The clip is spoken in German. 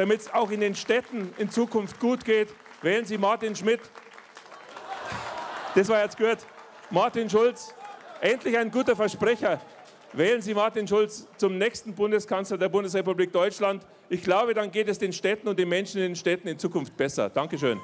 damit es auch in den Städten in Zukunft gut geht. Wählen Sie Martin Schmidt. Das war jetzt gehört. Martin Schulz, endlich ein guter Versprecher. Wählen Sie Martin Schulz zum nächsten Bundeskanzler der Bundesrepublik Deutschland. Ich glaube, dann geht es den Städten und den Menschen in den Städten in Zukunft besser. Dankeschön.